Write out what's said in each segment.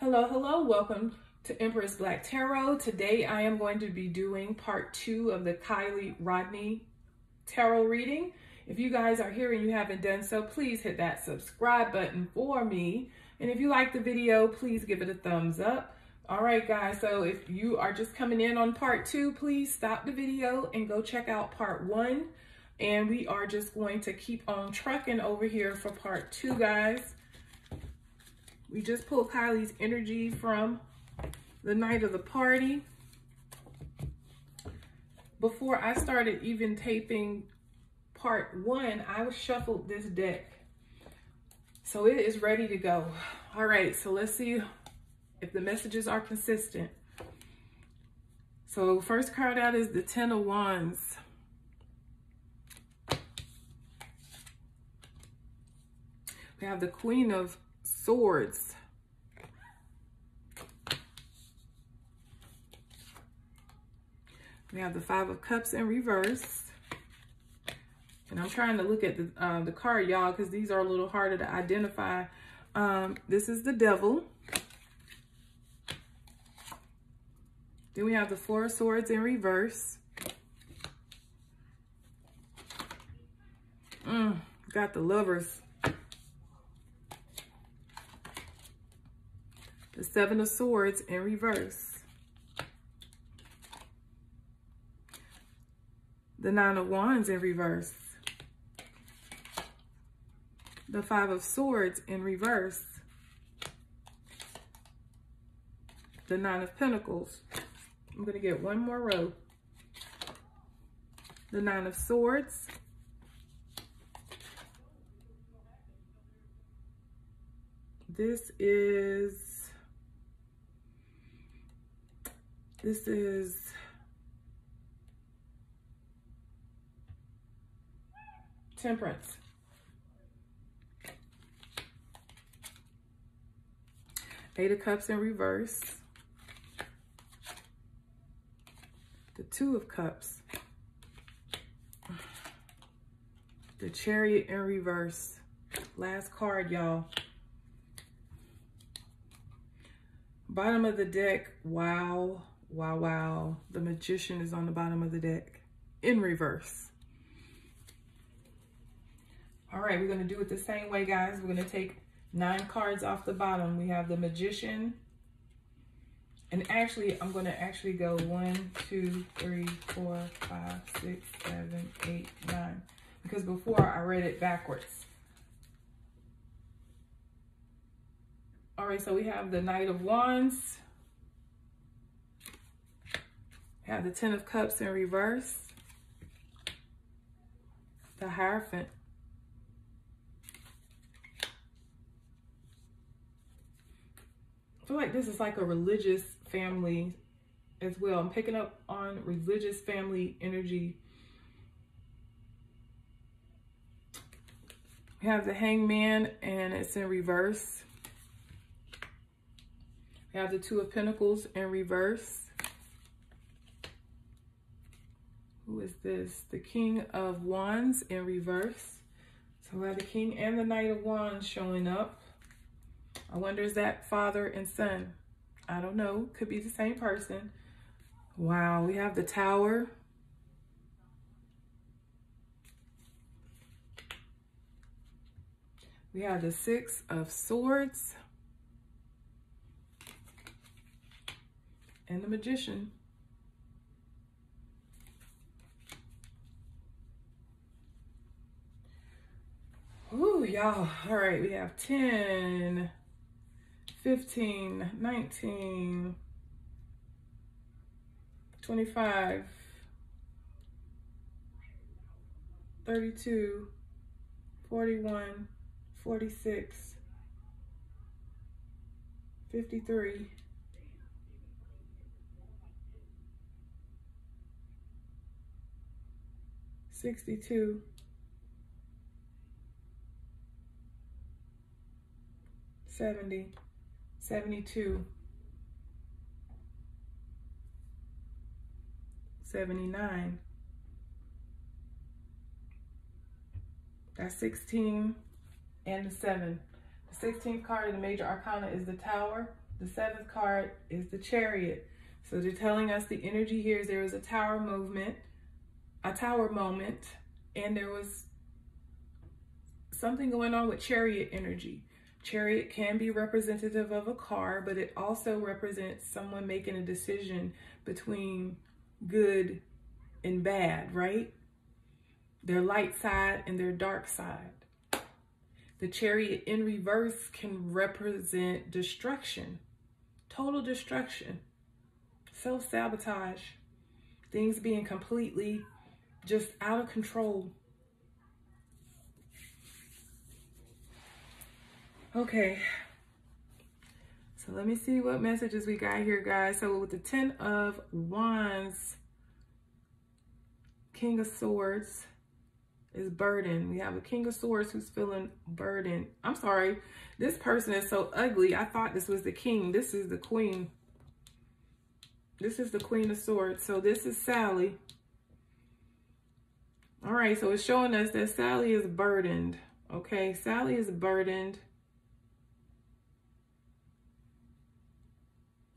Hello, hello, welcome to Empress Black Tarot. Today I am going to be doing part two of the Kiely Rodni tarot reading. If you guys are here and you haven't done so, please hit that subscribe button for me. And if you like the video, please give it a thumbs up. All right, guys, so if you are just coming in on part two, please stop the video and go check out part one. And we are just going to keep on trucking over here for part two, guys. We just pulled Kiely's energy from the night of the party. Before I started even taping part one, I shuffled this deck. So it is ready to go. All right, so let's see if the messages are consistent. So first card out is the Ten of Wands. We have the Queen of Swords. We have the Five of Cups in reverse. And I'm trying to look at the, uh, the card, y'all, because these are a little harder to identify. Um, this is the Devil. Then we have the Four of Swords in reverse. Mm, got the Lovers the Seven of Swords in reverse. The Nine of Wands in reverse. The Five of Swords in reverse. The Nine of Pentacles. I'm going to get one more row. The Nine of Swords. This is This is Temperance. Eight of Cups in reverse. The Two of Cups. The Chariot in reverse. Last card, y'all. Bottom of the deck, wow. Wow, wow. The Magician is on the bottom of the deck in reverse. All right, we're going to do it the same way, guys. We're going to take nine cards off the bottom. We have the Magician. And actually, I'm going to actually go one, two, three, four, five, six, seven, eight, nine. Because before I read it backwards. All right, so we have the Knight of Wands. Have the Ten of Cups in reverse. The Hierophant. I feel like this is like a religious family as well. I'm picking up on religious family energy. We have the Hangman and it's in reverse. We have the Two of Pentacles in reverse. Who is this? The King of Wands in reverse. So we have the King and the Knight of Wands showing up. I wonder, is that father and son? I don't know. Could be the same person. Wow, we have the Tower. We have the Six of Swords. And the Magician. Ooh, y'all. All right, we have 10, 15, 19, 25, 32, 41, 46, 53, 62, 70, 72, 79. That's 16 and the 7. The 16th card of the major arcana is the tower. The seventh card is the chariot. So they're telling us the energy here is there was a tower movement, a tower moment, and there was something going on with chariot energy. Chariot can be representative of a car, but it also represents someone making a decision between good and bad, right? Their light side and their dark side. The chariot in reverse can represent destruction, total destruction, self-sabotage, things being completely just out of control. Okay. So let me see what messages we got here, guys. So with the Ten of Wands, King of Swords is burdened. We have a King of Swords who's feeling burdened. I'm sorry. This person is so ugly. I thought this was the king. This is the queen. This is the Queen of Swords. So this is Sally. All right, so it's showing us that Sally is burdened. Okay, Sally is burdened.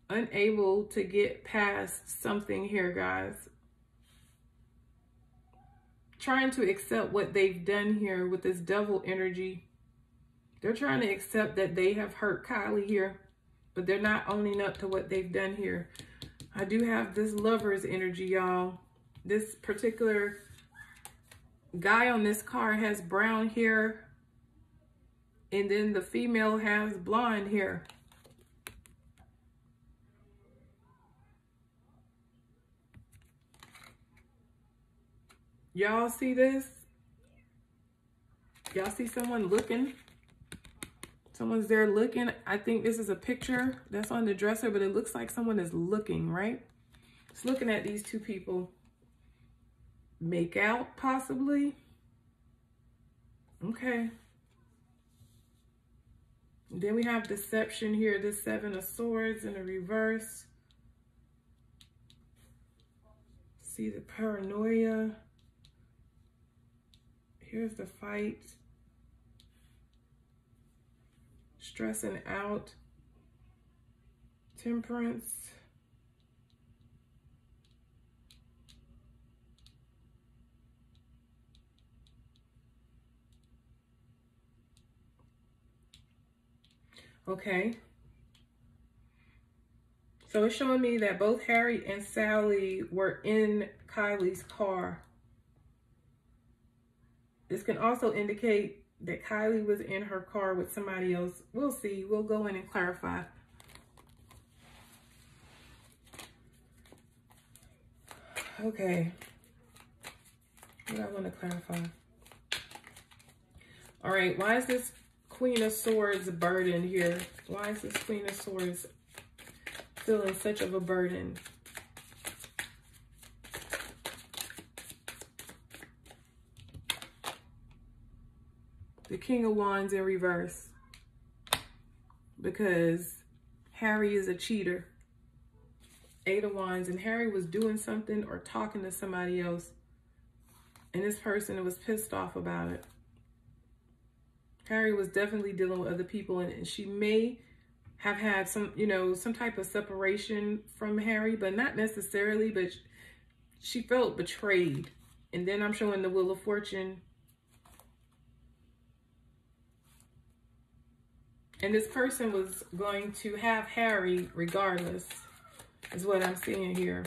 Unable to get past something here, guys. Trying to accept what they've done here with this devil energy. They're trying to accept that they have hurt Kiely here, but they're not owning up to what they've done here. I do have this lover's energy, y'all. This particular guy on this car has brown hair, and then the female has blonde hair. Y'all see this? Y'all see someone looking? Someone's there looking. I think this is a picture that's on the dresser, but it looks like someone is looking, right? It's looking at these two people. Make out, possibly. Okay. then we have deception here. This seven of swords in the reverse. See the paranoia. Here's the fight. Stressing out. Temperance. Okay. So it's showing me that both Harry and Sally were in Kiely's car this can also indicate that Kiely was in her car with somebody else. We'll see. We'll go in and clarify. Okay. What I want to clarify. All right. Why is this Queen of Swords burden here? Why is this Queen of Swords feeling such of a burden? The King of Wands in reverse because Harry is a cheater. Eight of Wands and Harry was doing something or talking to somebody else and this person was pissed off about it. Harry was definitely dealing with other people and she may have had some, you know, some type of separation from Harry, but not necessarily, but she felt betrayed. And then I'm showing the Wheel of Fortune And this person was going to have Harry regardless, is what I'm seeing here.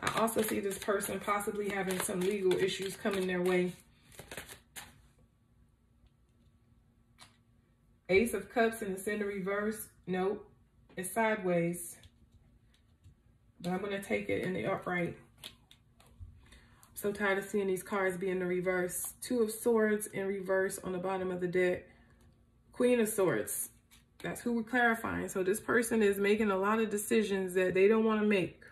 I also see this person possibly having some legal issues coming their way. Ace of Cups in the center reverse. Nope. It's sideways. But I'm going to take it in the upright. I'm so tired of seeing these cards be in the reverse. Two of Swords in reverse on the bottom of the deck. Queen of Swords. That's who we're clarifying. So this person is making a lot of decisions that they don't want to make.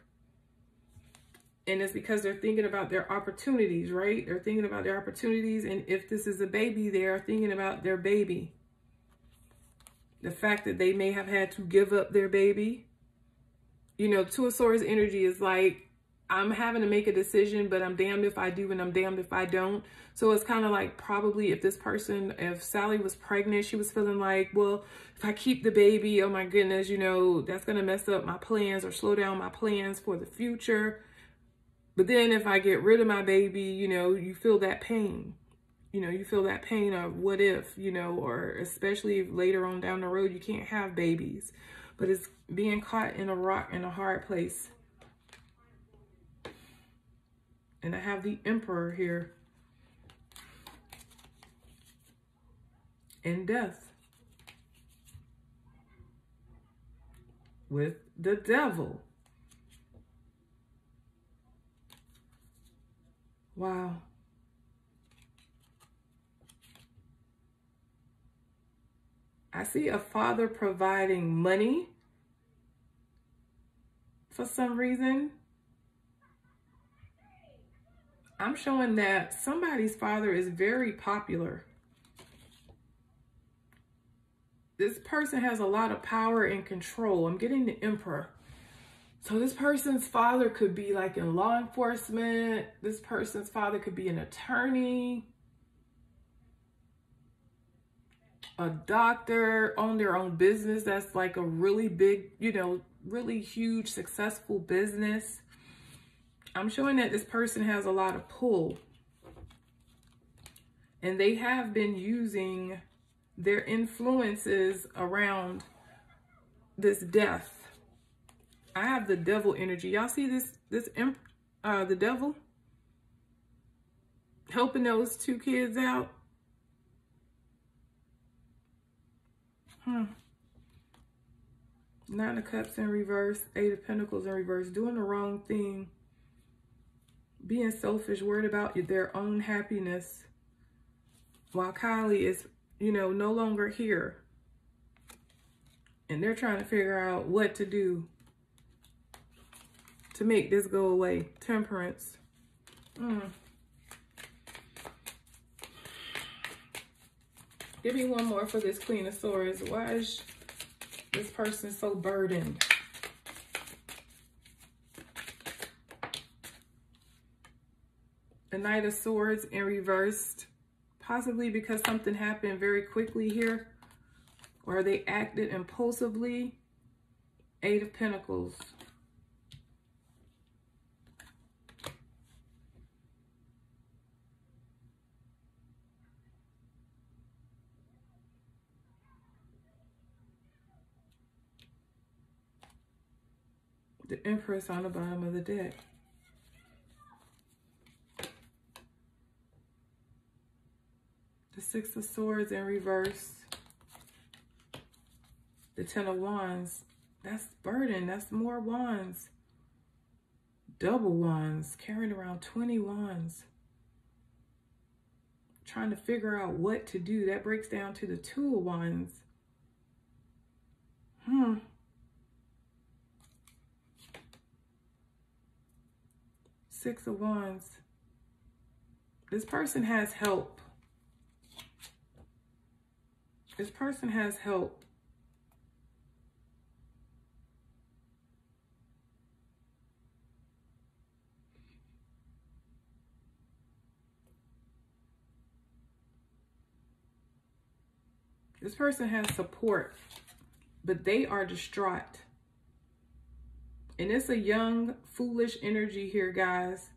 And it's because they're thinking about their opportunities, right? They're thinking about their opportunities. And if this is a baby, they are thinking about their baby. The fact that they may have had to give up their baby. You know, Two of Swords energy is like I'm having to make a decision, but I'm damned if I do and I'm damned if I don't. So it's kind of like probably if this person, if Sally was pregnant, she was feeling like, well, if I keep the baby, oh my goodness, you know, that's going to mess up my plans or slow down my plans for the future. But then if I get rid of my baby, you know, you feel that pain. You know, you feel that pain of what if, you know, or especially later on down the road, you can't have babies. But it's being caught in a rock in a hard place and I have the Emperor here. And death. With the devil. Wow. I see a father providing money for some reason. I'm showing that somebody's father is very popular. This person has a lot of power and control. I'm getting the emperor. So this person's father could be like in law enforcement. This person's father could be an attorney, a doctor, own their own business. That's like a really big, you know, really huge, successful business. I'm showing that this person has a lot of pull. And they have been using their influences around this death. I have the devil energy. Y'all see this, this imp, uh, the devil helping those two kids out? Hmm. Nine of Cups in reverse, Eight of Pentacles in reverse, doing the wrong thing being selfish, worried about their own happiness, while Kiely is, you know, no longer here. And they're trying to figure out what to do to make this go away. Temperance. Mm. Give me one more for this Queen of Swords. Why is this person so burdened? The Knight of Swords in reversed, possibly because something happened very quickly here, or they acted impulsively. Eight of Pentacles. The Empress on the bottom of the deck. Six of Swords in reverse, the Ten of Wands. That's burden. That's more wands. Double wands. Carrying around 20 wands. Trying to figure out what to do. That breaks down to the Two of Wands. Hmm. Six of Wands. This person has help. This person has help. This person has support, but they are distraught. And it's a young, foolish energy here, guys.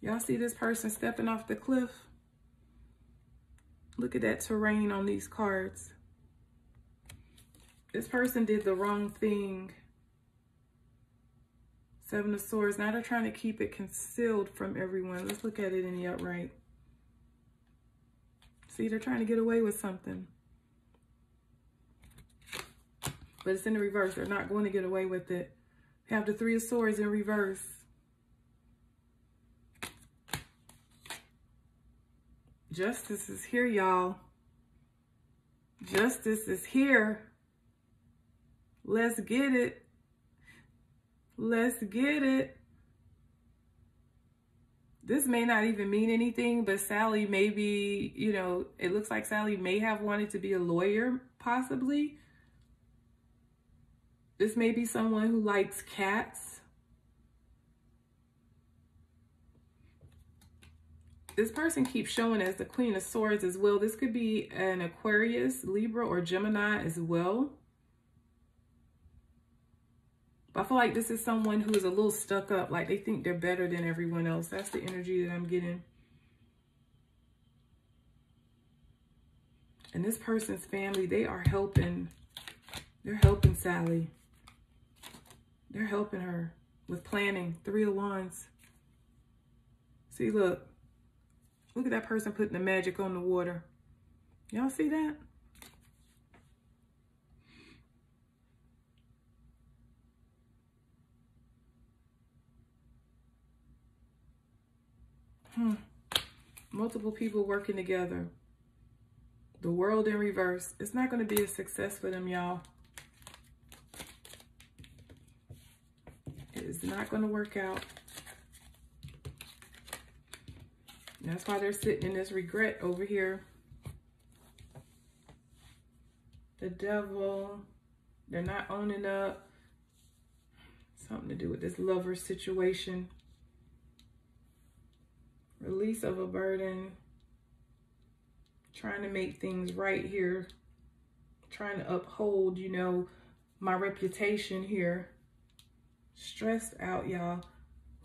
Y'all see this person stepping off the cliff? Look at that terrain on these cards. This person did the wrong thing. Seven of Swords. Now they're trying to keep it concealed from everyone. Let's look at it in the upright. See, they're trying to get away with something. But it's in the reverse. They're not going to get away with it. have the Three of Swords in reverse. Justice is here, y'all. Justice is here. Let's get it. Let's get it. This may not even mean anything, but Sally maybe, you know, it looks like Sally may have wanted to be a lawyer, possibly. This may be someone who likes cats. This person keeps showing as the Queen of Swords as well. This could be an Aquarius, Libra, or Gemini as well. I feel like this is someone who is a little stuck up, like they think they're better than everyone else. That's the energy that I'm getting. And this person's family, they are helping. They're helping Sally. They're helping her with planning. Three of Wands. See, look. Look at that person putting the magic on the water. Y'all see that? Hmm. Multiple people working together. The world in reverse. It's not going to be a success for them, y'all. It is not going to work out. That's why they're sitting in this regret over here. The devil. They're not owning up. Something to do with this lover situation. Release of a burden. Trying to make things right here. Trying to uphold, you know, my reputation here. Stressed out, y'all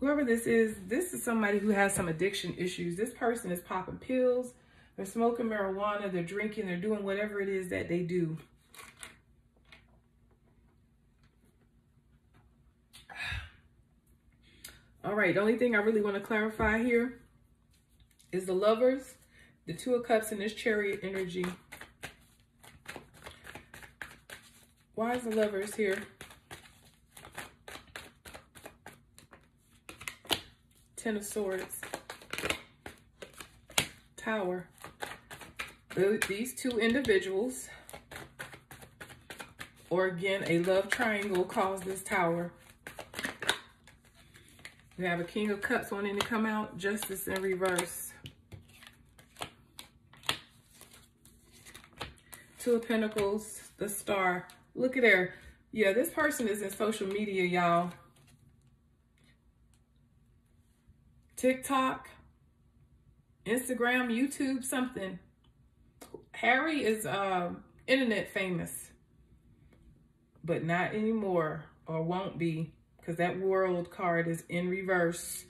whoever this is, this is somebody who has some addiction issues. This person is popping pills, they're smoking marijuana, they're drinking, they're doing whatever it is that they do. All right, the only thing I really want to clarify here is the lovers, the two of cups and this chariot energy. Why is the lovers here? Ten of Swords. Tower. These two individuals, or again, a love triangle caused this tower. We have a King of Cups wanting to come out, Justice in reverse. Two of Pentacles, the Star. Look at there. Yeah, this person is in social media, y'all. TikTok, Instagram, YouTube, something. Harry is uh, internet famous, but not anymore or won't be because that world card is in reverse.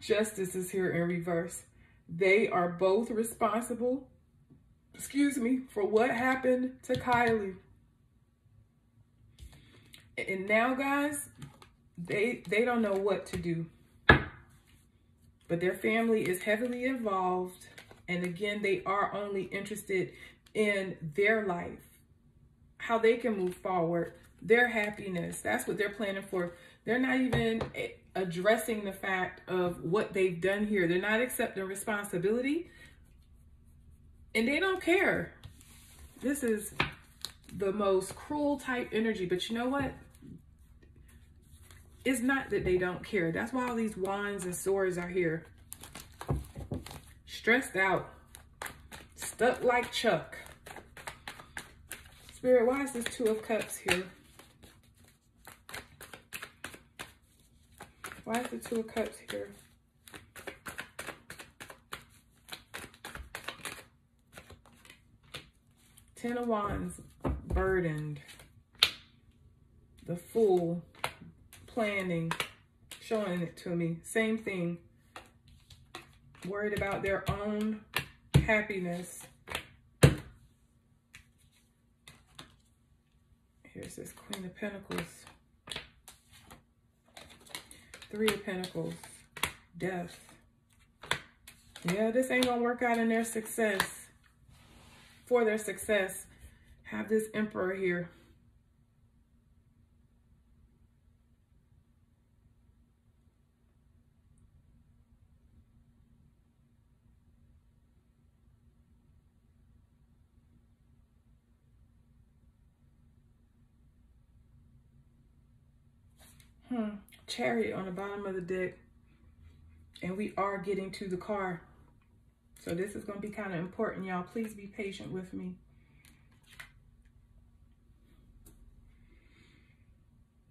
Justice is here in reverse. They are both responsible, excuse me, for what happened to Kiely. And now, guys, they they don't know what to do but their family is heavily involved. And again, they are only interested in their life, how they can move forward, their happiness. That's what they're planning for. They're not even addressing the fact of what they've done here. They're not accepting responsibility and they don't care. This is the most cruel type energy, but you know what? It's not that they don't care. That's why all these wands and swords are here. Stressed out. Stuck like Chuck. Spirit, why is this Two of Cups here? Why is the Two of Cups here? Ten of Wands, burdened. The Fool, planning, showing it to me. Same thing. Worried about their own happiness. Here's this Queen of Pentacles. Three of Pentacles. Death. Yeah, this ain't gonna work out in their success. For their success. Have this Emperor here. Chariot on the bottom of the deck. And we are getting to the car. So this is going to be kind of important, y'all. Please be patient with me.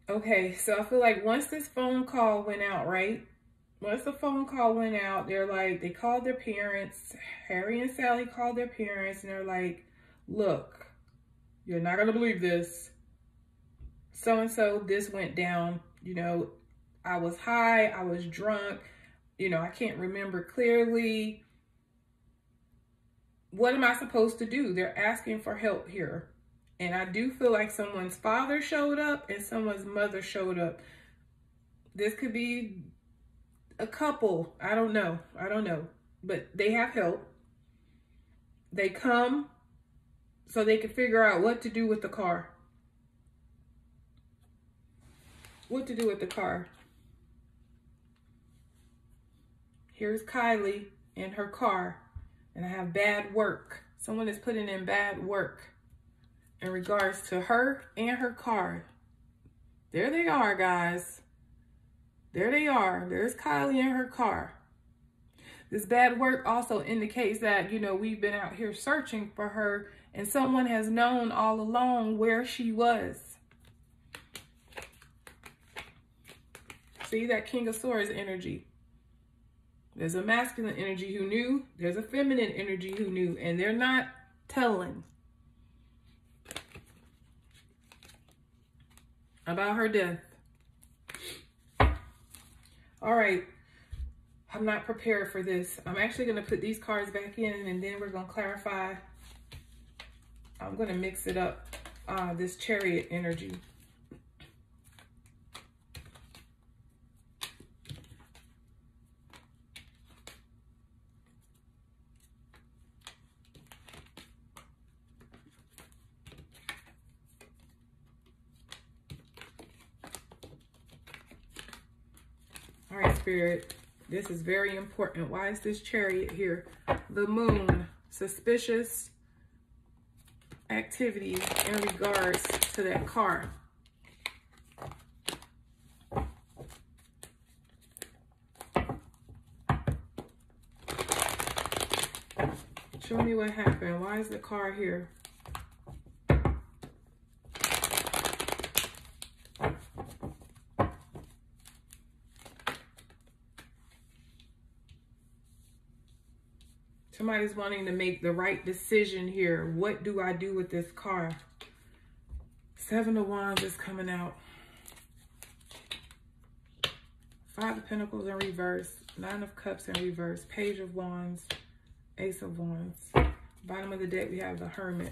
Okay, so I feel like once this phone call went out, right? once the phone call went out, they're like, they called their parents. Harry and Sally called their parents and they're like, look, you're not going to believe this. So-and-so, this went down. You know, I was high, I was drunk. You know, I can't remember clearly. What am I supposed to do? They're asking for help here. And I do feel like someone's father showed up and someone's mother showed up. This could be a couple. I don't know. I don't know. But they have help. They come so they can figure out what to do with the car. What to do with the car. Here's Kiely in her car. And I have bad work. Someone is putting in bad work in regards to her and her car. There they are, guys. There they are. There's Kiely in her car. This bad work also indicates that, you know, we've been out here searching for her and someone has known all along where she was. See that King of Swords energy. There's a masculine energy who knew. There's a feminine energy who knew. And they're not telling. about her death. All right. I'm not prepared for this. I'm actually going to put these cards back in and then we're going to clarify. I'm going to mix it up, uh, this chariot energy. Spirit. This is very important. Why is this chariot here? The moon, suspicious activity in regards to that car. Show me what happened. Why is the car here? Somebody's wanting to make the right decision here. What do I do with this car? Seven of Wands is coming out. Five of Pentacles in reverse. Nine of Cups in reverse. Page of Wands. Ace of Wands. Bottom of the deck, we have the Hermit.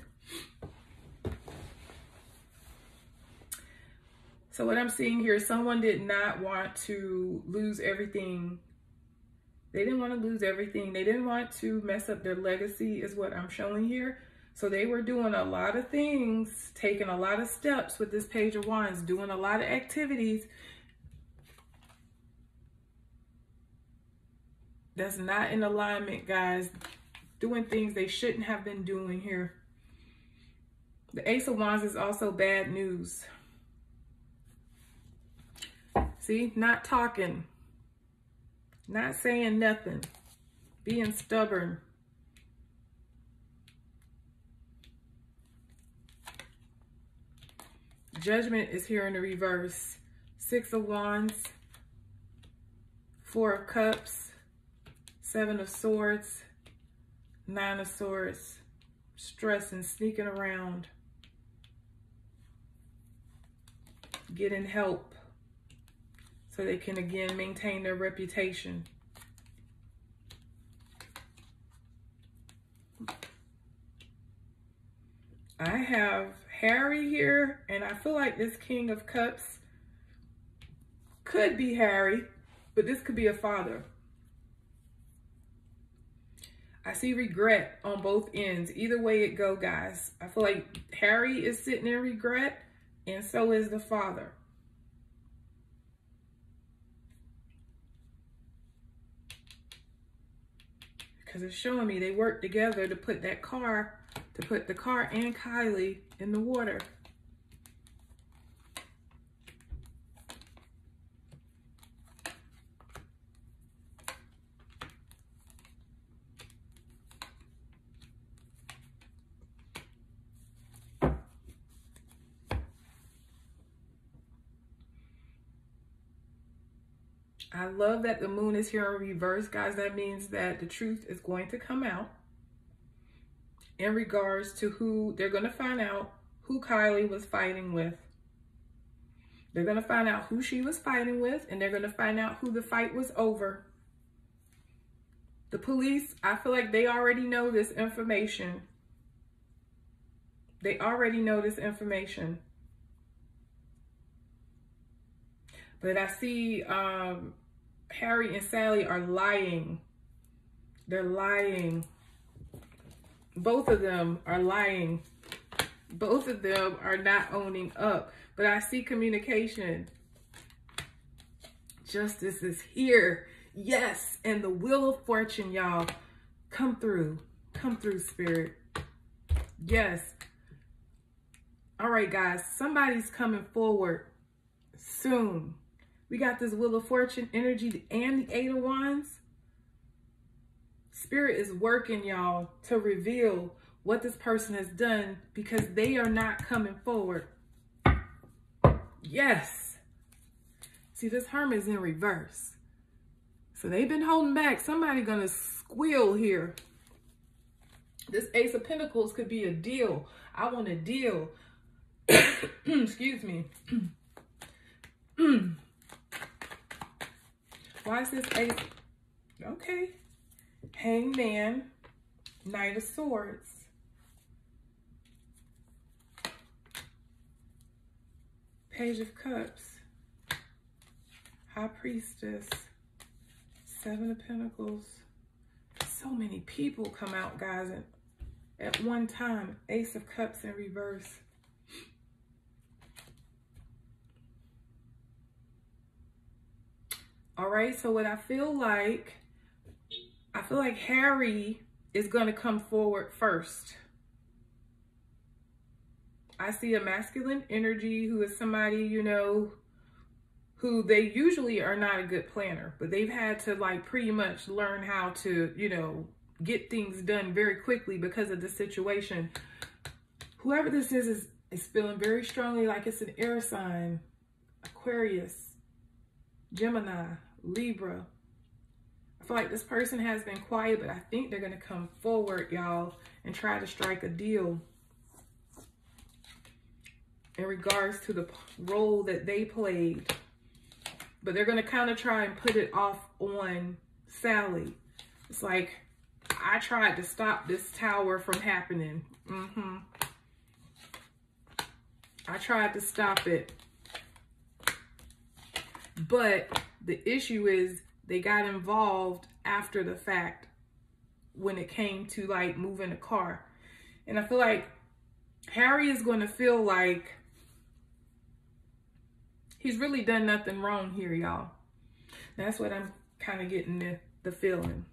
So what I'm seeing here, someone did not want to lose everything they didn't want to lose everything. They didn't want to mess up their legacy is what I'm showing here. So they were doing a lot of things, taking a lot of steps with this Page of Wands, doing a lot of activities. That's not in alignment, guys. Doing things they shouldn't have been doing here. The Ace of Wands is also bad news. See, not talking. Not saying nothing. Being stubborn. Judgment is here in the reverse. Six of Wands. Four of Cups. Seven of Swords. Nine of Swords. Stressing, sneaking around. Getting help so they can again maintain their reputation. I have Harry here, and I feel like this King of Cups could be Harry, but this could be a father. I see regret on both ends. Either way it go, guys. I feel like Harry is sitting in regret, and so is the father. Because it's showing me they worked together to put that car, to put the car and Kiely in the water. Love that the moon is here in reverse, guys. That means that the truth is going to come out in regards to who they're going to find out who Kiely was fighting with. They're going to find out who she was fighting with, and they're going to find out who the fight was over. The police, I feel like they already know this information. They already know this information. But I see um, Harry and Sally are lying. They're lying. Both of them are lying. Both of them are not owning up. But I see communication. Justice is here. Yes. And the wheel of fortune, y'all. Come through. Come through, spirit. Yes. All right, guys. Somebody's coming forward soon. We got this Wheel of Fortune energy and the Eight of Wands. Spirit is working, y'all, to reveal what this person has done because they are not coming forward. Yes. See, this Hermit is in reverse. So they've been holding back. Somebody gonna squeal here. This Ace of Pentacles could be a deal. I want a deal. Excuse me. Hmm. Why is this ace? Okay. Hangman, Knight of Swords. Page of Cups, High Priestess, Seven of Pentacles. So many people come out, guys, at one time. Ace of Cups in reverse. All right, so what I feel like, I feel like Harry is going to come forward first. I see a masculine energy who is somebody, you know, who they usually are not a good planner, but they've had to like pretty much learn how to, you know, get things done very quickly because of the situation. Whoever this is, is, is feeling very strongly like it's an air sign, Aquarius, Gemini, Libra. I feel like this person has been quiet, but I think they're going to come forward, y'all, and try to strike a deal in regards to the role that they played. But they're going to kind of try and put it off on Sally. It's like, I tried to stop this tower from happening. Mm-hmm. I tried to stop it. But the issue is they got involved after the fact when it came to like moving a car. And I feel like Harry is going to feel like he's really done nothing wrong here, y'all. That's what I'm kind of getting the, the feeling.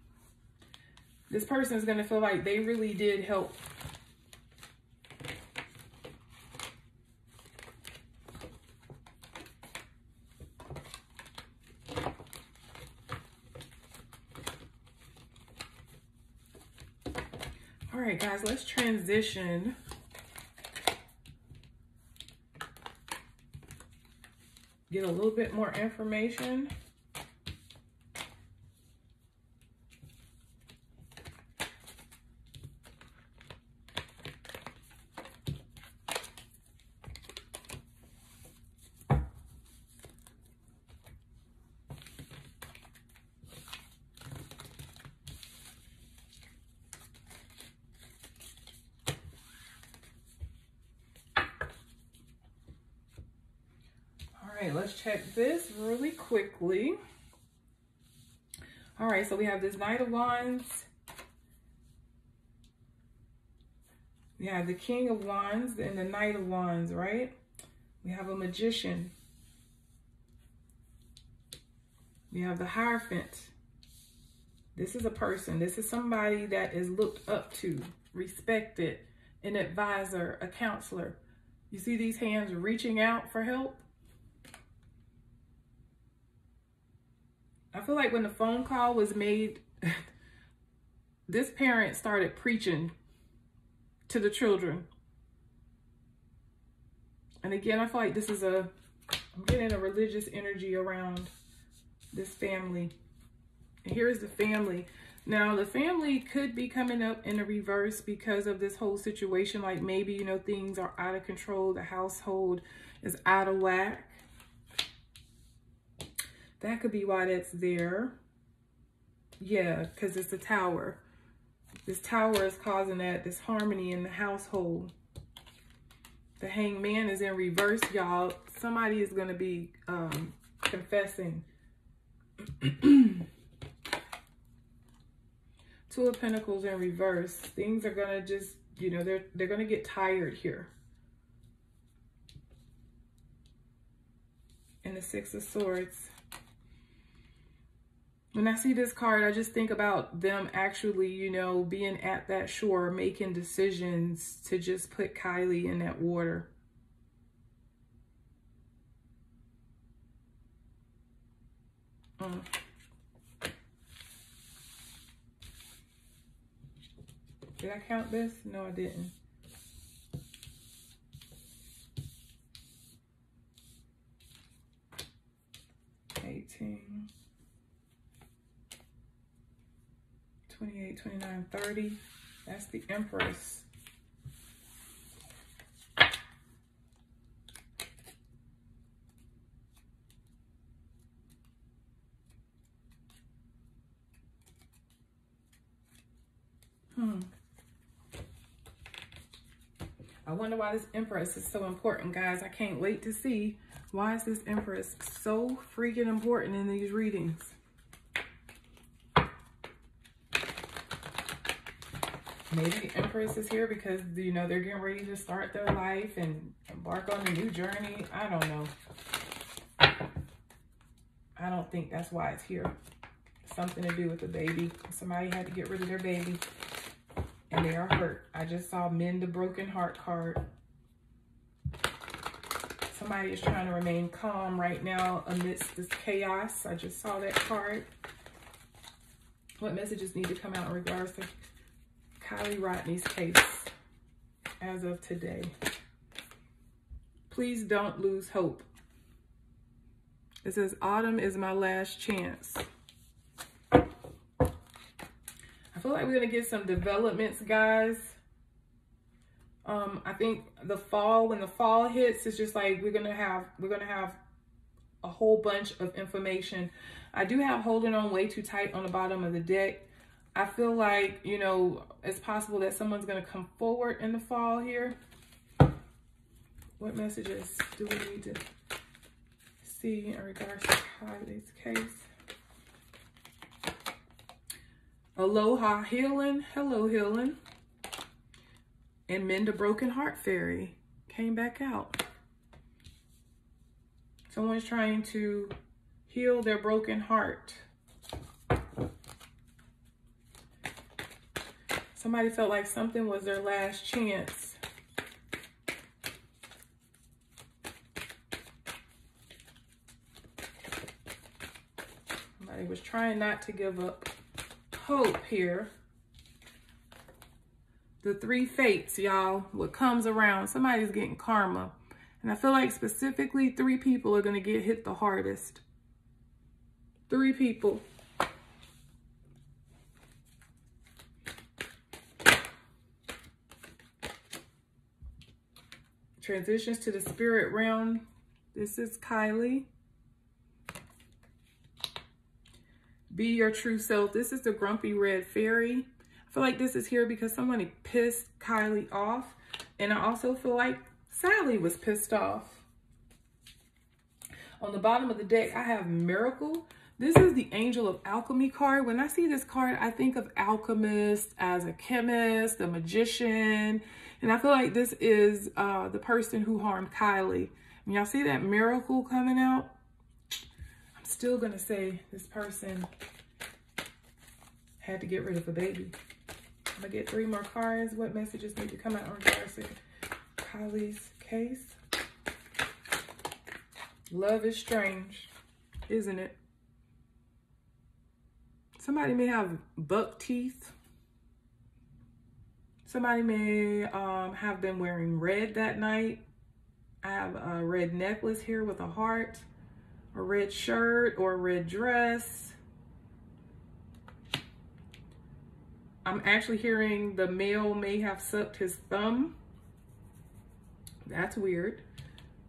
This person is going to feel like they really did help All right, guys, let's transition. Get a little bit more information. right, let's check this really quickly. All right, so we have this Knight of Wands. We have the King of Wands and the Knight of Wands, right? We have a Magician. We have the Hierophant. This is a person. This is somebody that is looked up to, respected, an advisor, a counselor. You see these hands reaching out for help? Feel like when the phone call was made, this parent started preaching to the children. And again, I feel like this is a, I'm getting a religious energy around this family. Here's the family. Now, the family could be coming up in a reverse because of this whole situation. Like maybe, you know, things are out of control. The household is out of whack. That could be why that's there. Yeah, because it's a tower. This tower is causing that disharmony in the household. The hangman is in reverse, y'all. Somebody is going to be um, confessing. Two of Pentacles in reverse. Things are going to just, you know, they're, they're going to get tired here. And the Six of Swords. When I see this card, I just think about them actually, you know, being at that shore, making decisions to just put Kiely in that water. Mm. Did I count this? No, I didn't. Eighteen. 28, 29, 30. That's the Empress. Hmm. I wonder why this Empress is so important, guys. I can't wait to see why is this Empress so freaking important in these readings. Maybe Empress is here because, you know, they're getting ready to start their life and embark on a new journey. I don't know. I don't think that's why it's here. Something to do with the baby. Somebody had to get rid of their baby and they are hurt. I just saw mend the broken heart card. Somebody is trying to remain calm right now amidst this chaos. I just saw that card. What messages need to come out in regards to Kiely Rodni's case as of today. Please don't lose hope. It says, autumn is my last chance. I feel like we're going to get some developments, guys. Um, I think the fall, when the fall hits, it's just like we're going to have, we're going to have a whole bunch of information. I do have holding on way too tight on the bottom of the deck. I feel like, you know, it's possible that someone's going to come forward in the fall here. What messages do we need to see in regards to Kiely's case? Aloha Healing. Hello, Healing. And Mend a Broken Heart Fairy came back out. Someone's trying to heal their broken heart. Somebody felt like something was their last chance. Somebody was trying not to give up hope here. The three fates, y'all, what comes around, somebody's getting karma. And I feel like specifically three people are going to get hit the hardest. Three people. Transitions to the spirit realm. This is Kiely. Be your true self. This is the grumpy red fairy. I feel like this is here because somebody pissed Kiely off. And I also feel like Sally was pissed off. On the bottom of the deck, I have Miracle. This is the Angel of Alchemy card. When I see this card, I think of alchemist as a chemist, a magician, and I feel like this is uh, the person who harmed Kiely. And y'all see that miracle coming out? I'm still going to say this person had to get rid of a baby. I'm going to get three more cards. What messages need to come out to Kiely's case? Love is strange, isn't it? Somebody may have buck teeth. Somebody may um, have been wearing red that night. I have a red necklace here with a heart. a red shirt or a red dress. I'm actually hearing the male may have sucked his thumb. That's weird.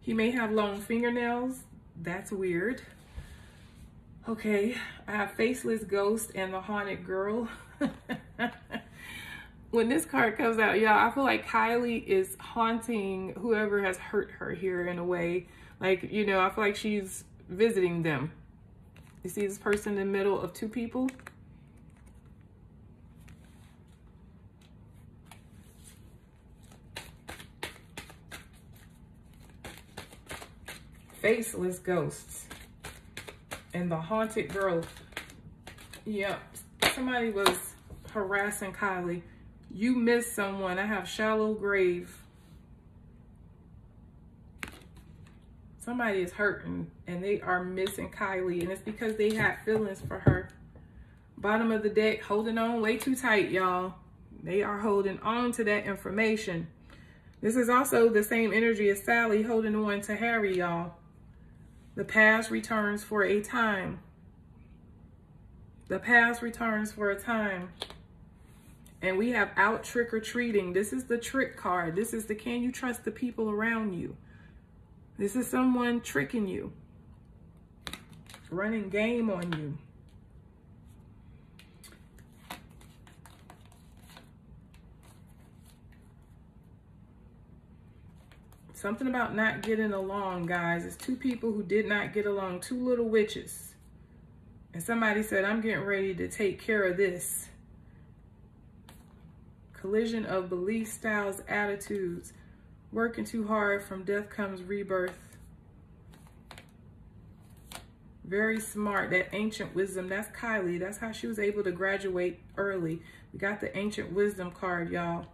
He may have long fingernails. That's weird. Okay, I have Faceless Ghost and the Haunted Girl. when this card comes out, y'all, I feel like Kiely is haunting whoever has hurt her here in a way. Like, you know, I feel like she's visiting them. You see this person in the middle of two people? Faceless ghosts. And the haunted girl. Yep. Somebody was harassing Kiely. You miss someone. I have shallow grave. Somebody is hurting and they are missing Kiely and it's because they had feelings for her. Bottom of the deck, holding on way too tight, y'all. They are holding on to that information. This is also the same energy as Sally holding on to Harry, y'all. The past returns for a time. The past returns for a time. And we have out trick-or-treating. This is the trick card. This is the can you trust the people around you. This is someone tricking you, running game on you. Something about not getting along, guys. It's two people who did not get along, two little witches. And somebody said, I'm getting ready to take care of this. Collision of belief styles, attitudes. Working too hard, from death comes rebirth. Very smart. That ancient wisdom, that's Kiely. That's how she was able to graduate early. We got the ancient wisdom card, y'all.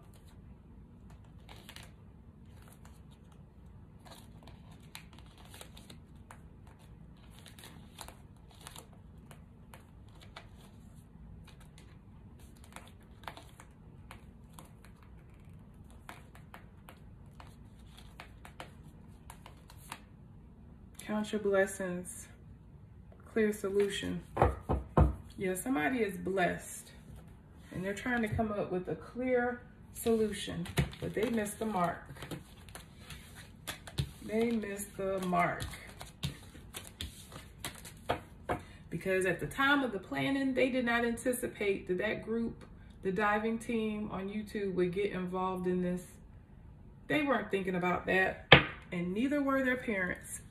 Count your blessings. Clear solution. Yeah, somebody is blessed. And they're trying to come up with a clear solution. But they missed the mark. They missed the mark. Because at the time of the planning, they did not anticipate that that group, the diving team on YouTube would get involved in this. They weren't thinking about that. And neither were their parents.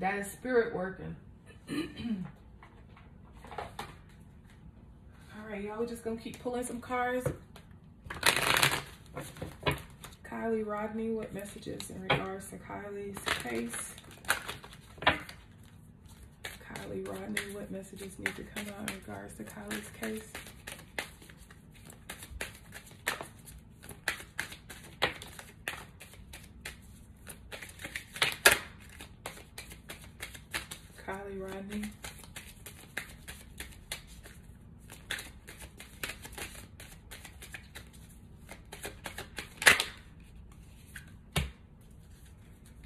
That is spirit working. All right, y'all, we're just gonna keep pulling some cards. Kiely Rodni, what messages in regards to Kiely's case? Kiely Rodni, what messages need to come out in regards to Kiely's case? Kiely Rodni.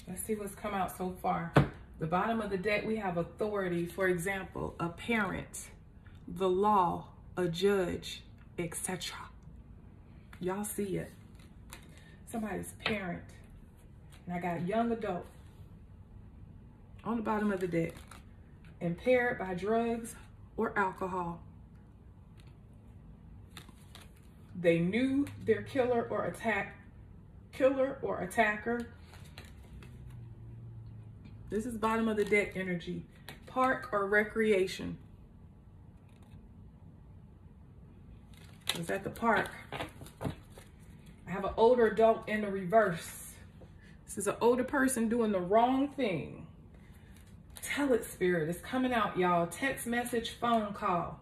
Let's see what's come out so far. The bottom of the deck, we have authority. For example, a parent, the law, a judge, etc. Y'all see it. Somebody's parent. And I got young adult on the bottom of the deck impaired by drugs or alcohol. They knew their killer or attack killer or attacker. This is bottom of the deck energy. Park or recreation. Was at the park. I have an older adult in the reverse. This is an older person doing the wrong thing. Tell it, Spirit. It's coming out, y'all. Text message, phone call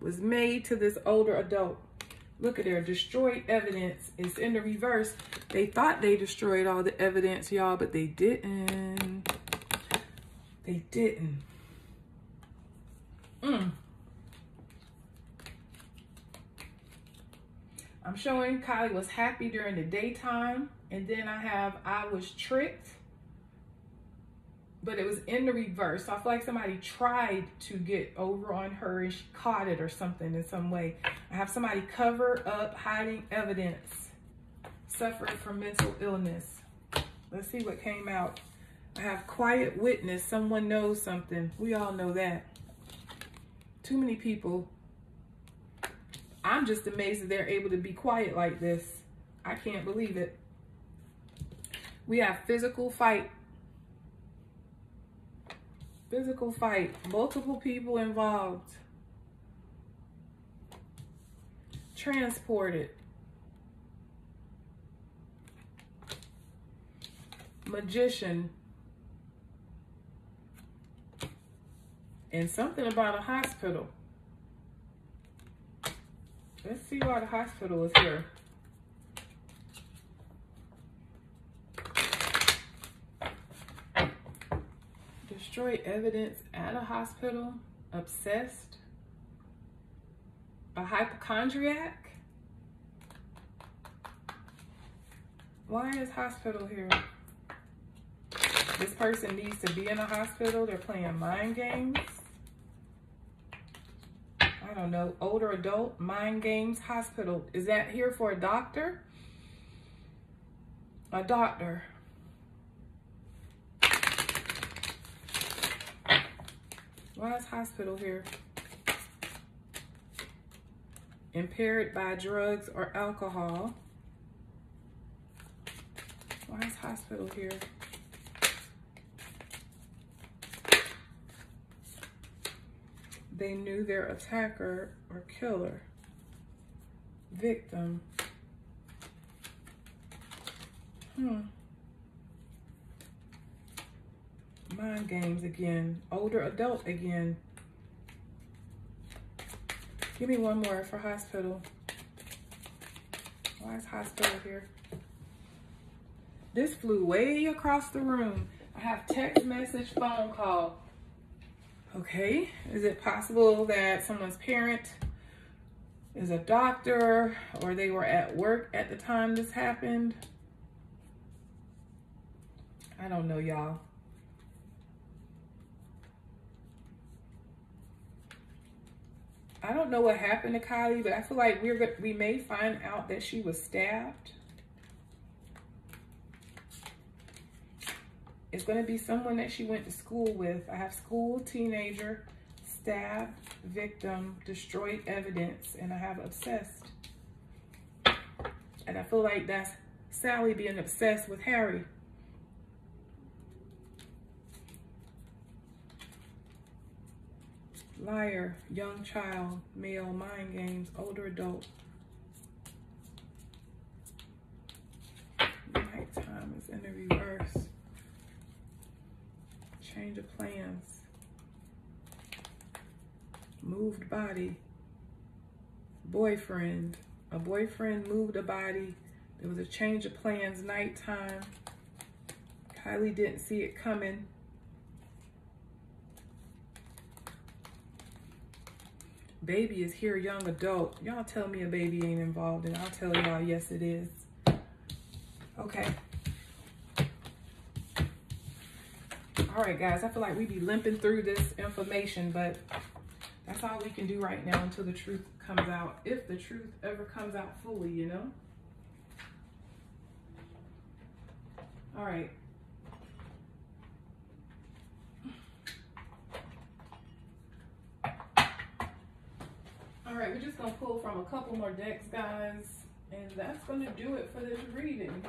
was made to this older adult. Look at there, destroyed evidence. It's in the reverse. They thought they destroyed all the evidence, y'all, but they didn't. They didn't. Mm. I'm showing Kiely was happy during the daytime. And then I have I was tricked. But it was in the reverse. So I feel like somebody tried to get over on her and she caught it or something in some way. I have somebody cover up hiding evidence. Suffering from mental illness. Let's see what came out. Have quiet witness. Someone knows something. We all know that. Too many people I'm just amazed that they're able to be quiet like this. I can't believe it. We have physical fight. Physical fight. Multiple people involved. Transported. Magician. And something about a hospital. Let's see why the hospital is here. Destroy evidence at a hospital. Obsessed. A hypochondriac. Why is hospital here? This person needs to be in a hospital. They're playing mind games. I don't know, older adult, mind games, hospital. Is that here for a doctor? A doctor. Why is hospital here? Impaired by drugs or alcohol. Why is hospital here? They knew their attacker or killer. Victim. Hmm. Mind games again. Older adult again. Give me one more for hospital. Why is hospital here? This flew way across the room. I have text message, phone call. Okay, is it possible that someone's parent is a doctor or they were at work at the time this happened? I don't know, y'all. I don't know what happened to Kiely, but I feel like we're we may find out that she was stabbed. It's going to be someone that she went to school with. I have school, teenager, stabbed, victim, destroyed evidence, and I have obsessed. And I feel like that's Sally being obsessed with Harry. Liar, young child, male, mind games, older adult. Nighttime is in the reverse change of plans, moved body, boyfriend, a boyfriend moved a body. There was a change of plans, nighttime. Kiely didn't see it coming. Baby is here, young adult. Y'all tell me a baby ain't involved, and I'll tell y'all, yes, it is. Okay. All right, guys, I feel like we be limping through this information, but that's all we can do right now until the truth comes out. If the truth ever comes out fully, you know? All right. All right, we're just gonna pull from a couple more decks, guys, and that's gonna do it for this reading.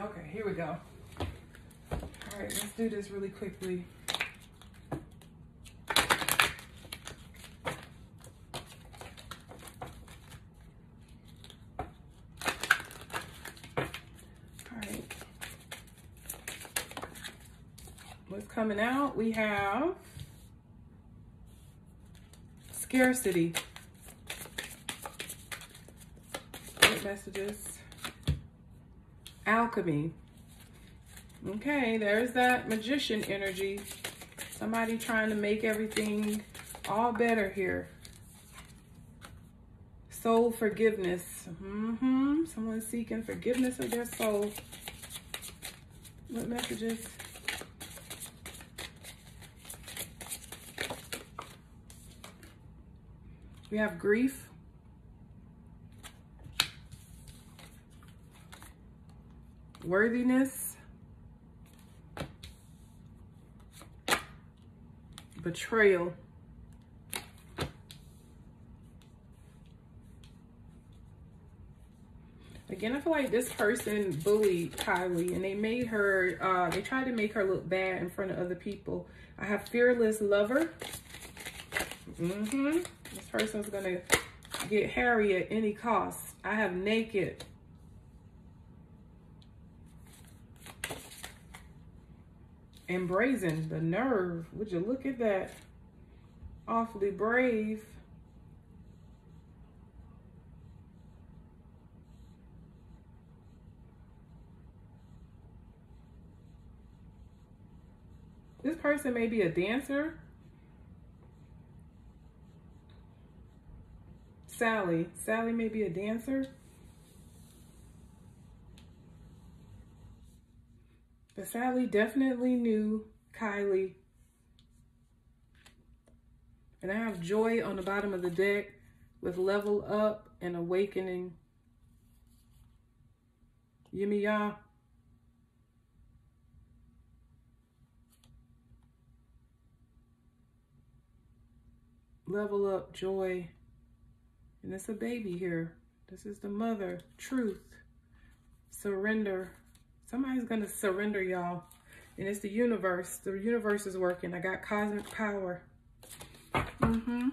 Okay, here we go. All right, let's do this really quickly. All right. What's coming out? We have scarcity. Messages? Alchemy. Okay, there's that magician energy. Somebody trying to make everything all better here. Soul forgiveness. Mm-hmm. Someone seeking forgiveness of their soul. What messages? We have grief. Worthiness. Betrayal. Again, I feel like this person bullied Kiely and they made her, uh, they tried to make her look bad in front of other people. I have fearless lover. Mm-hmm. This person's going to get Harry at any cost. I have naked. And brazen, the nerve. Would you look at that? Awfully brave. This person may be a dancer. Sally. Sally may be a dancer. But Sally definitely knew Kiely. And I have joy on the bottom of the deck with level up and awakening. Yimmy y'all. level up joy. And it's a baby here. This is the mother. Truth. Surrender. Somebody's going to surrender, y'all. And it's the universe. The universe is working. I got cosmic power. Mm-hmm.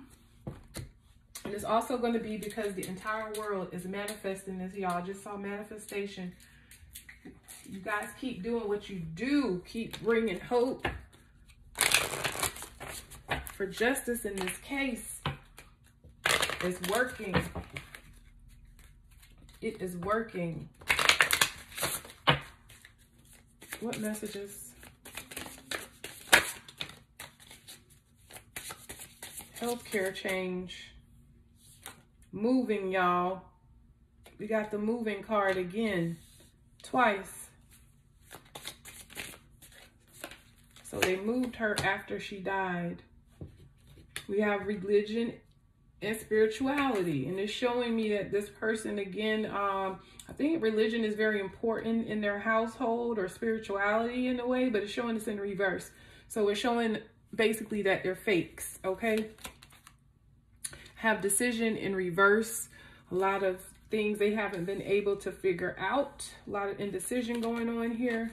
And it's also going to be because the entire world is manifesting this, y'all. Just saw manifestation. You guys keep doing what you do. Keep bringing hope for justice in this case It's working. It is working. What messages? Healthcare change. Moving, y'all. We got the moving card again. Twice. So they moved her after she died. We have religion and spirituality. And it's showing me that this person, again, um, I think religion is very important in their household or spirituality in a way, but it's showing us in reverse. So it's showing basically that they're fakes, okay? Have decision in reverse. A lot of things they haven't been able to figure out. A lot of indecision going on here.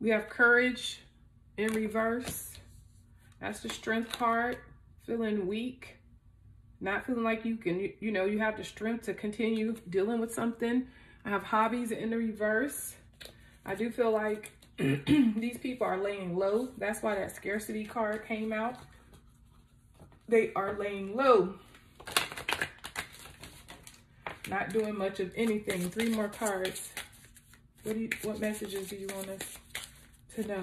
We have courage in reverse. That's the strength card feeling weak, not feeling like you can, you, know, you have the strength to continue dealing with something. I have hobbies in the reverse. I do feel like these people are laying low. That's why that scarcity card came out. They are laying low. Not doing much of anything. Three more cards. What do you, what messages do you want us to know?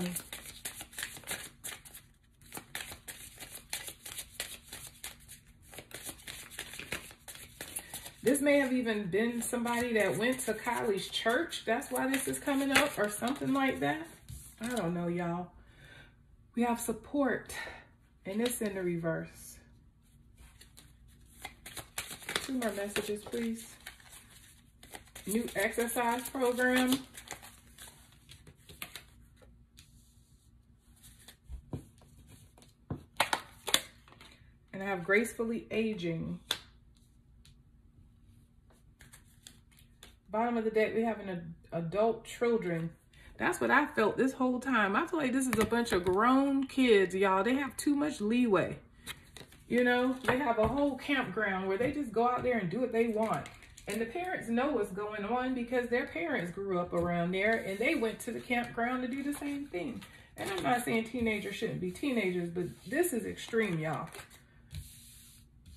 This may have even been somebody that went to Kiely's church. That's why this is coming up or something like that. I don't know, y'all. We have support and it's in the reverse. Two more messages, please. New exercise program. And I have gracefully aging. Bottom of the deck, we have an adult children. That's what I felt this whole time. I feel like this is a bunch of grown kids, y'all. They have too much leeway. You know, they have a whole campground where they just go out there and do what they want. And the parents know what's going on because their parents grew up around there and they went to the campground to do the same thing. And I'm not saying teenagers shouldn't be teenagers, but this is extreme, y'all.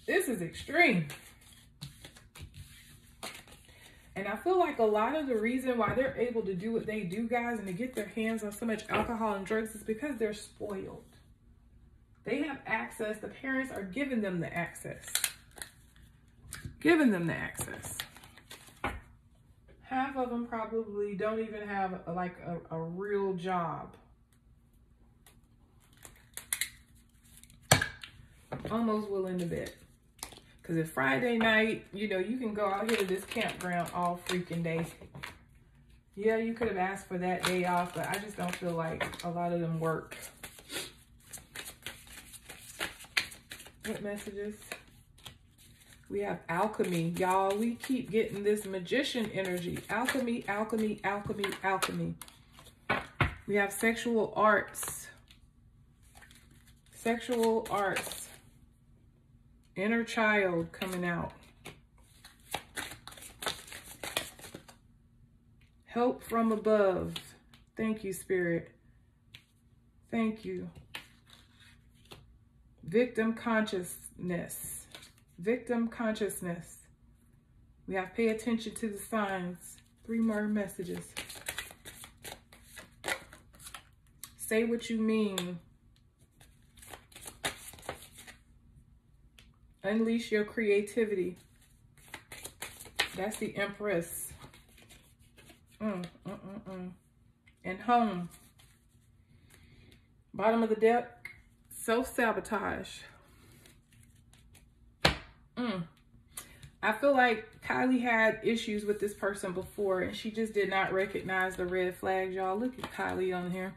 This is extreme. And I feel like a lot of the reason why they're able to do what they do, guys, and to get their hands on so much alcohol and drugs is because they're spoiled. They have access. The parents are giving them the access. Giving them the access. Half of them probably don't even have like a, a real job. Almost willing to bet. Because if Friday night, you know, you can go out here to this campground all freaking day. Yeah, you could have asked for that day off, but I just don't feel like a lot of them work. What messages? We have alchemy. Y'all, we keep getting this magician energy. Alchemy, alchemy, alchemy, alchemy. We have sexual arts. Sexual arts. Inner child coming out. Help from above. Thank you, Spirit. Thank you. Victim consciousness. Victim consciousness. We have to pay attention to the signs. Three more messages. Say what you mean. Unleash your creativity. That's the Empress. Mm, mm, mm, mm. And home. Bottom of the deck. Self-sabotage. Mm. I feel like Kiely had issues with this person before and she just did not recognize the red flags, y'all. Look at Kiely on here.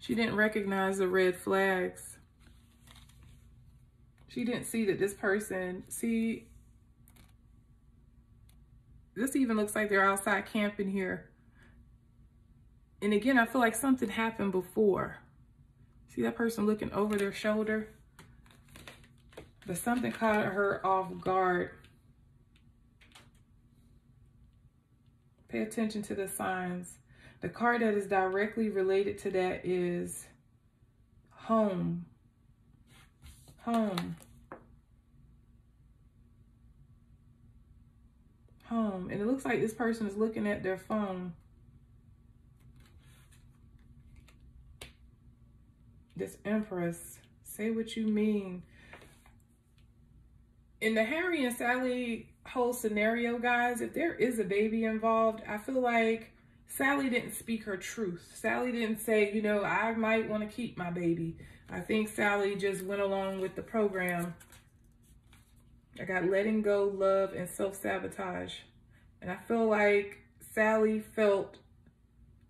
She didn't recognize the red flags. She didn't see that this person, see, this even looks like they're outside camping here. And again, I feel like something happened before. See that person looking over their shoulder? But something caught her off guard. Pay attention to the signs. The card that is directly related to that is home. Home. Home. And it looks like this person is looking at their phone. this Empress. Say what you mean. In the Harry and Sally whole scenario, guys, if there is a baby involved, I feel like Sally didn't speak her truth. Sally didn't say, you know, I might want to keep my baby. I think Sally just went along with the program. I got letting go, love, and self-sabotage. And I feel like Sally felt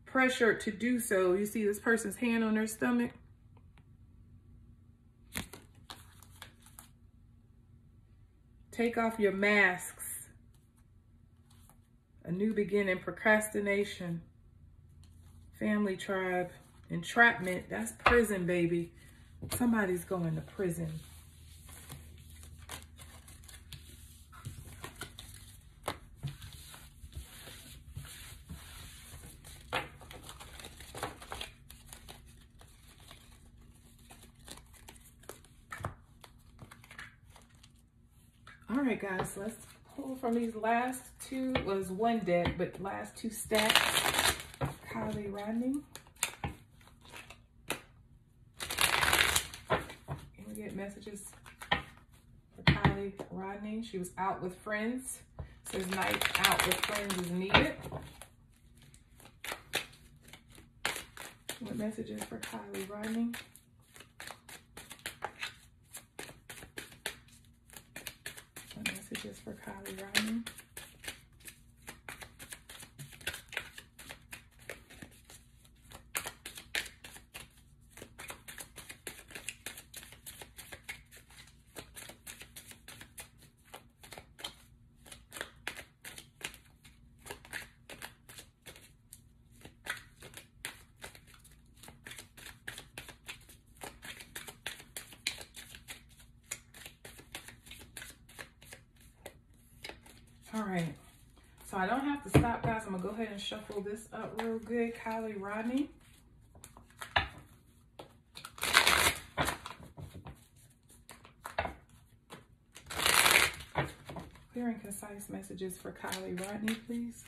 pressured to do so. You see this person's hand on their stomach? Take off your masks. A new beginning, procrastination, family tribe, entrapment. That's prison, baby. Somebody's going to prison. All right, guys, let's pull from these last two, was one deck, but last two stacks. Kiely Rodni. Can we get messages for Kiely Rodni? She was out with friends. Says night out with friends is needed. What messages for Kiely Rodni? messages for Kiely Rodni. This up real good. Kiely Rodni. Clear and concise messages for Kiely Rodni, please.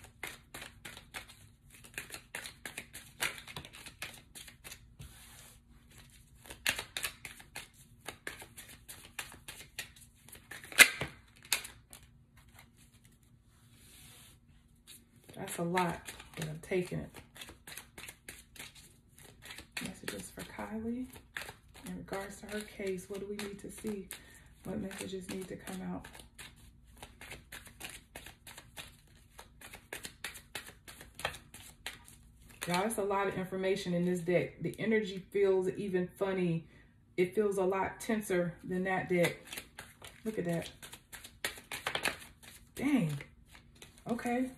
That's a lot, taking it. Messages for Kiely. In regards to her case, what do we need to see? What messages need to come out? Y'all, it's a lot of information in this deck. The energy feels even funny. It feels a lot tenser than that deck. Look at that. Dang. Okay.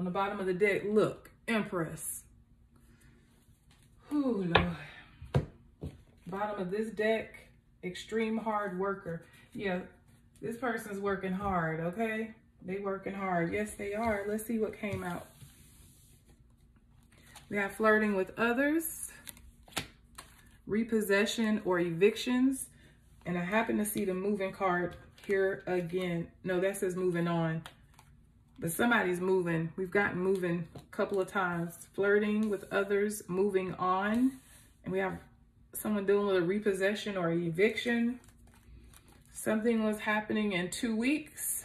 On the bottom of the deck, look, Empress. Lord. Bottom of this deck, extreme hard worker. Yeah, this person's working hard, okay? They working hard. Yes, they are. Let's see what came out. We have flirting with others, repossession or evictions. And I happen to see the moving card here again. No, that says moving on. But somebody's moving. We've gotten moving a couple of times. Flirting with others, moving on. And we have someone dealing with a repossession or eviction. Something was happening in two weeks.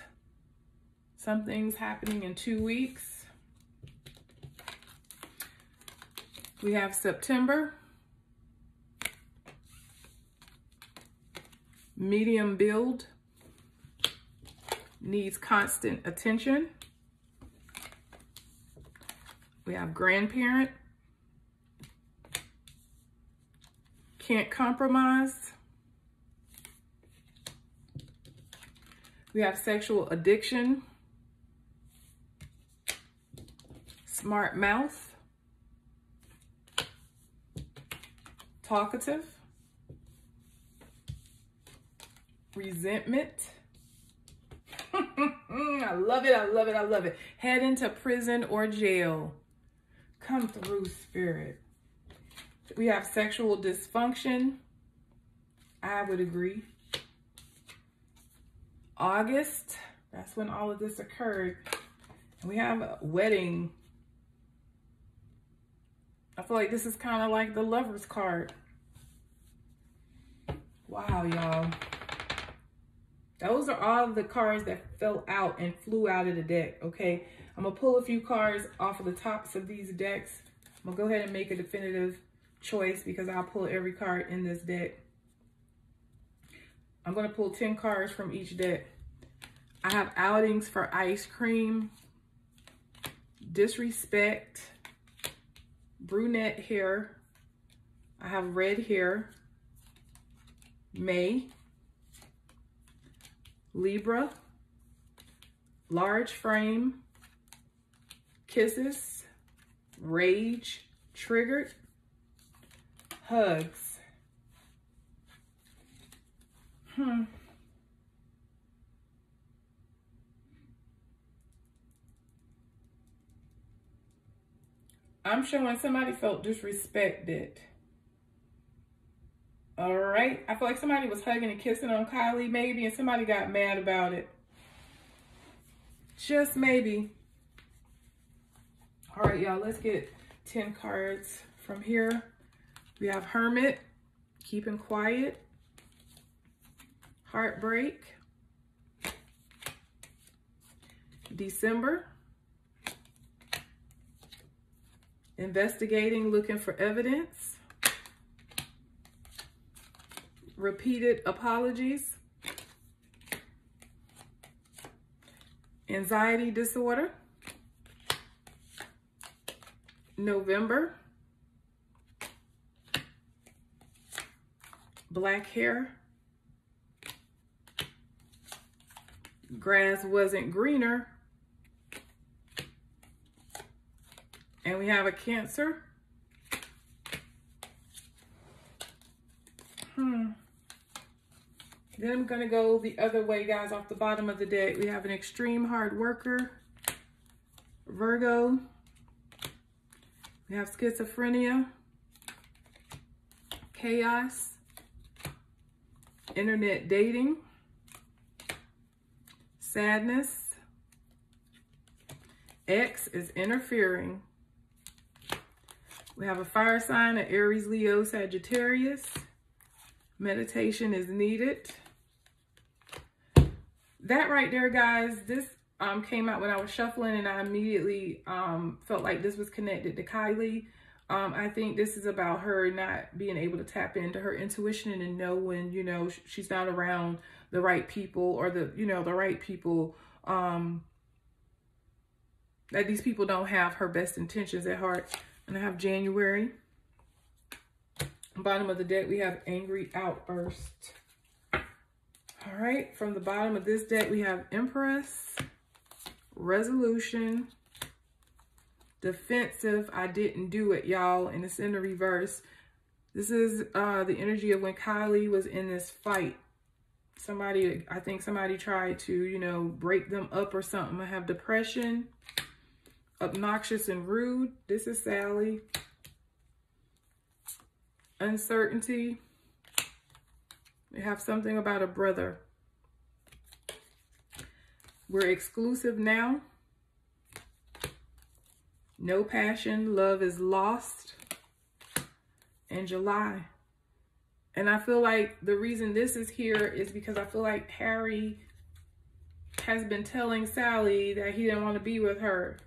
Something's happening in two weeks. We have September. Medium build. Needs constant attention. We have grandparent. Can't compromise. We have sexual addiction. Smart mouth. talkative, resentment. I love it, I love it, I love it. Head into prison or jail. Come through, spirit. We have sexual dysfunction. I would agree. August, that's when all of this occurred. we have a wedding I feel like this is kind of like the lover's card. Wow, y'all. Those are all the cards that fell out and flew out of the deck, okay? I'm to pull a few cards off of the tops of these decks. I'm to go ahead and make a definitive choice because I'll pull every card in this deck. I'm to pull 10 cards from each deck. I have outings for ice cream, disrespect, brunette hair. I have red hair. May. Libra. Large frame. Kisses. Rage. Triggered. Hugs. Hmm. I'm showing somebody felt disrespected. All right. I feel like somebody was hugging and kissing on Kiely maybe and somebody got mad about it. Just maybe. All right, y'all, let's get 10 cards from here. We have Hermit, Keeping Quiet, Heartbreak, December, investigating, looking for evidence, repeated apologies, anxiety disorder, November, black hair, grass wasn't greener, And we have a Cancer. Hmm. Then I'm going to go the other way, guys, off the bottom of the deck. We have an extreme hard worker, Virgo. We have schizophrenia, chaos, internet dating, sadness, X is interfering. We have a fire sign, of Aries, Leo, Sagittarius. Meditation is needed. That right there, guys, this um, came out when I was shuffling and I immediately um, felt like this was connected to Kiely. Um, I think this is about her not being able to tap into her intuition and know when, you know, she's not around the right people or the, you know, the right people, um, that these people don't have her best intentions at heart. And I have January. Bottom of the deck, we have Angry Outburst. All right, from the bottom of this deck, we have Empress, Resolution, Defensive, I didn't do it, y'all, and it's in the reverse. This is uh, the energy of when Kiely was in this fight. Somebody, I think somebody tried to, you know, break them up or something. I have Depression, Obnoxious and Rude. This is Sally. Uncertainty, we have something about a brother. We're exclusive now. No passion, love is lost. In July. And I feel like the reason this is here is because I feel like Harry has been telling Sally that he didn't want to be with her.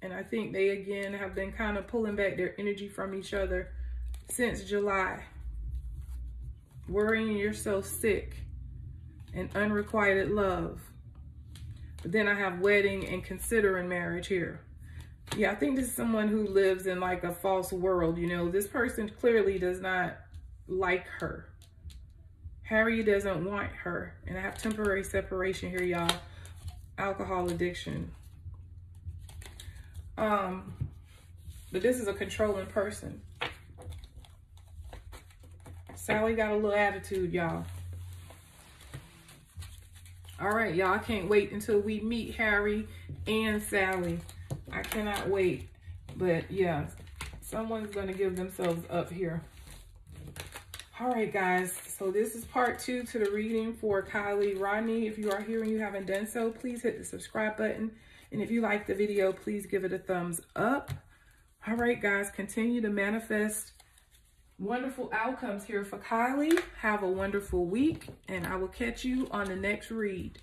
And I think they, again, have been kind of pulling back their energy from each other since July worrying yourself sick, and unrequited love. Then I have wedding and considering marriage here. Yeah, I think this is someone who lives in like a false world. You know, this person clearly does not like her. Harry doesn't want her. And I have temporary separation here, y'all. Alcohol addiction. Um, but this is a controlling person. Sally got a little attitude, y'all. All right, y'all. I can't wait until we meet Harry and Sally. I cannot wait. But yeah, someone's going to give themselves up here. All right, guys. So this is part two to the reading for Kiely Rodni. If you are here and you haven't done so, please hit the subscribe button. And if you like the video, please give it a thumbs up. All right, guys. Continue to manifest wonderful outcomes here for Kiely. Have a wonderful week, and I will catch you on the next read.